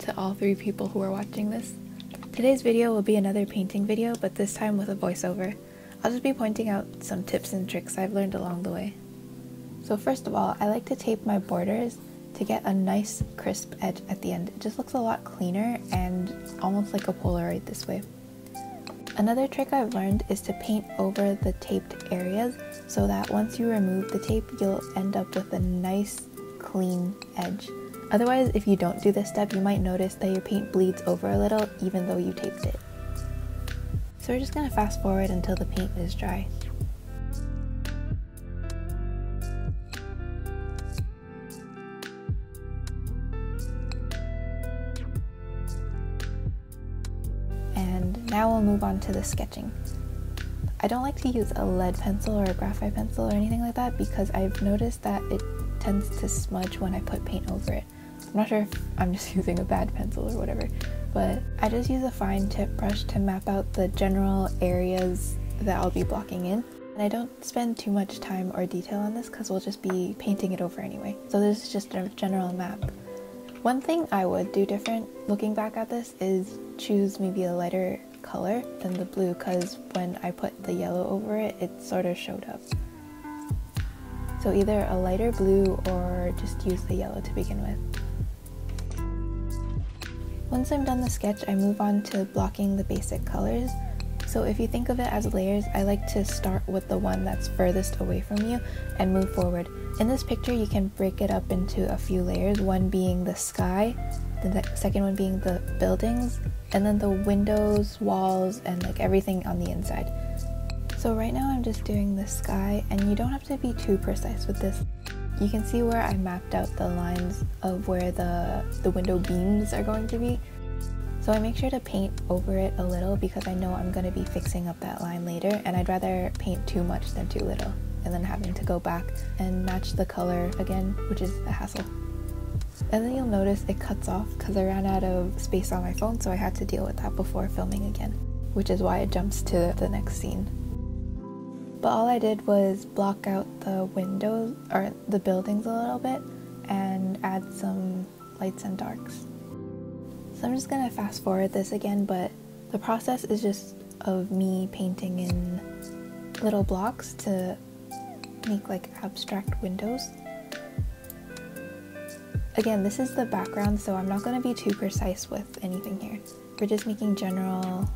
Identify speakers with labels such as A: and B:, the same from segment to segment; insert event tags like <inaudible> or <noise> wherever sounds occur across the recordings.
A: to all three people who are watching this. Today's video will be another painting video, but this time with a voiceover. I'll just be pointing out some tips and tricks I've learned along the way. So first of all, I like to tape my borders to get a nice crisp edge at the end. It just looks a lot cleaner and almost like a Polaroid this way. Another trick I've learned is to paint over the taped areas so that once you remove the tape, you'll end up with a nice clean edge. Otherwise, if you don't do this step, you might notice that your paint bleeds over a little even though you taped it. So we're just gonna fast forward until the paint is dry. And now we'll move on to the sketching. I don't like to use a lead pencil or a graphite pencil or anything like that because I've noticed that it tends to smudge when I put paint over it. I'm not sure if I'm just <laughs> using a bad pencil or whatever, but I just use a fine tip brush to map out the general areas that I'll be blocking in. And I don't spend too much time or detail on this because we'll just be painting it over anyway. So this is just a general map. One thing I would do different looking back at this is choose maybe a lighter color than the blue because when I put the yellow over it, it sort of showed up. So either a lighter blue or just use the yellow to begin with. Once I'm done the sketch, I move on to blocking the basic colors. So if you think of it as layers, I like to start with the one that's furthest away from you and move forward. In this picture, you can break it up into a few layers, one being the sky, the second one being the buildings, and then the windows, walls, and like everything on the inside. So right now I'm just doing the sky, and you don't have to be too precise with this. You can see where I mapped out the lines of where the, the window beams are going to be. So I make sure to paint over it a little because I know I'm going to be fixing up that line later and I'd rather paint too much than too little and then having to go back and match the color again, which is a hassle. And then you'll notice it cuts off because I ran out of space on my phone so I had to deal with that before filming again, which is why it jumps to the next scene. But all I did was block out the windows or the buildings a little bit and add some lights and darks. So I'm just gonna fast forward this again, but the process is just of me painting in little blocks to make like abstract windows. Again, this is the background, so I'm not to be too precise with anything here. We're just making general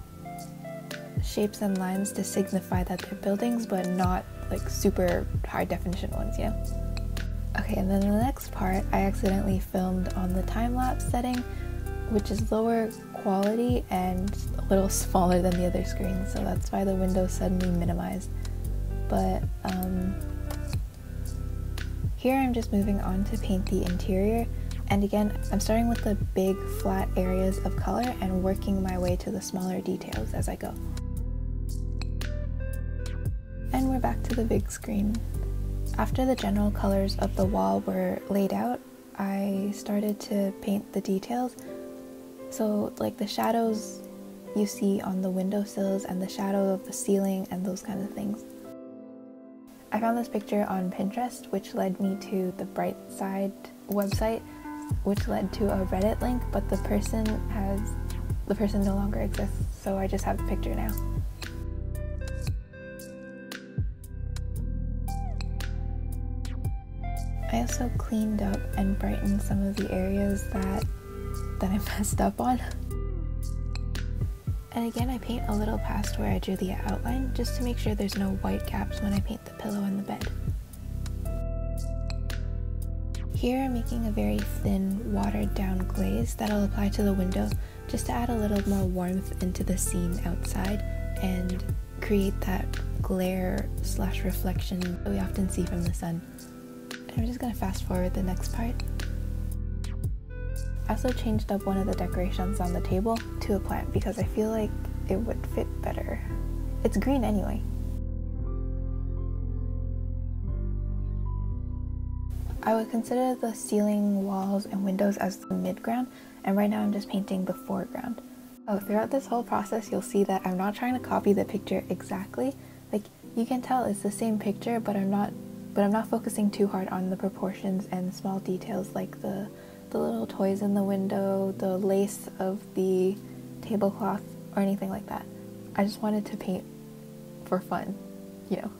A: shapes and lines to signify that they're buildings, but not like super high definition ones, yeah? Okay, and then the next part, I accidentally filmed on the time-lapse setting, which is lower quality and a little <laughs> smaller than the other screen, so that's why the window suddenly minimized. But um, here I'm just moving on to paint the interior, and again, I'm starting with the big flat areas of color and working my way to the smaller details as I go. And we're back to the big screen. After the general colors of the wall were laid out, I started to paint the details. So, like the shadows you see on the windowsills and the shadow of the ceiling and those kind of things. I found this picture on Pinterest, which led me to the Brightside website, which led to a Reddit link, but the person has the person no longer exists, so I just have the picture now. I also cleaned up and brightened some of the areas that that I <laughs> messed up on. And again, I paint a little past where I drew the outline just to make sure there's no white gaps when I paint the pillow and the bed. Here I'm making a very thin, watered down glaze that I'll apply to the window just to add a little more warmth into the scene outside and create that glare slash reflection that we often see from the sun. I'm just gonna fast forward the next part. I also changed up one of the decorations on the table to a plant because I feel like it would fit better. It's green anyway. I would consider the ceiling, walls, and windows as the midground, and right now I'm just painting the foreground. Oh, throughout this whole process, you'll see that I'm not trying to copy the picture exactly. Like, you can tell it's the same picture, but I'm not but I'm not focusing too hard on the proportions and small details like the the little toys in the window, the lace of the tablecloth, or anything like that. I just wanted to paint for fun, you know.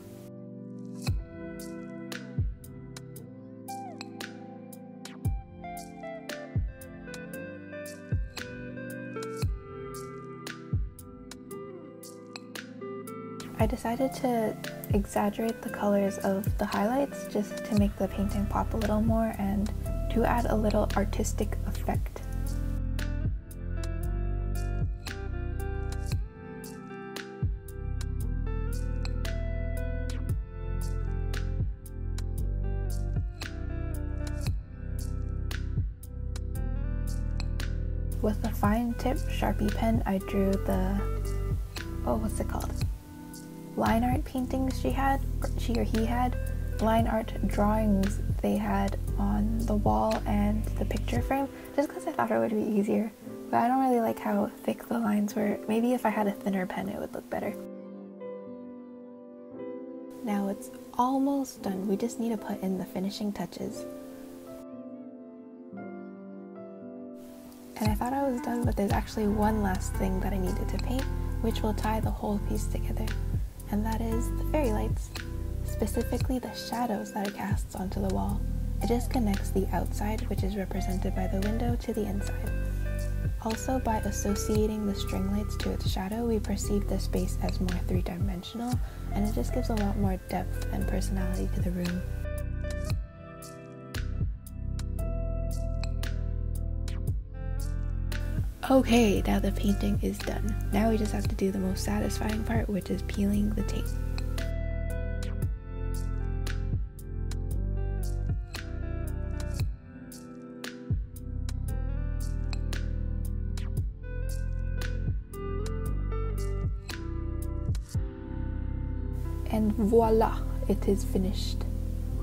A: I decided to exaggerate the colors of the highlights just to make the painting pop a little more and to add a little artistic effect. With a fine tip Sharpie pen, I drew the, oh, what's it called? Line art paintings she had, she or he had, line art drawings they had on the wall and the picture frame, just because I thought it would be easier. But I don't really like how thick the lines were. Maybe if I had a thinner pen, it would look better. Now it's almost done. We just need to put in the finishing touches. And I thought I was done, but there's actually one last thing that I needed to paint, which will tie the whole piece together and that is the fairy lights, specifically the shadows that it casts onto the wall. It just connects the outside, which is represented by the window, to the inside. Also, by associating the string lights to its shadow, we perceive the space as more three dimensional, and it just gives a lot more depth and personality to the room. Okay, now the painting is done. Now we just have to do the most satisfying part, which is peeling the tape. And voila, it is finished.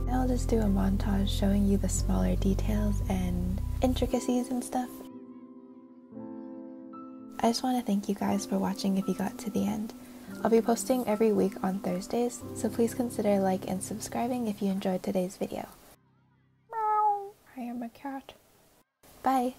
A: Now I'll just do a montage showing you the smaller details and intricacies and stuff I just want to thank you guys for watching if you got to the end. I'll be posting every week on Thursdays, so please consider like and subscribing if you enjoyed today's video. Meow. I am a cat. Bye.